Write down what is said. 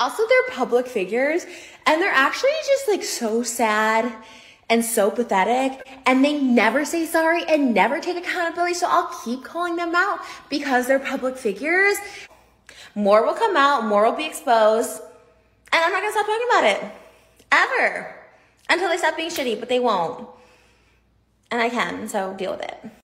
Also, they're public figures and they're actually just like so sad and so pathetic and they never say sorry and never take accountability. So I'll keep calling them out because they're public figures. More will come out, more will be exposed, and I'm not gonna stop talking about it. Ever. Until they stop being shitty, but they won't. And I can, so deal with it.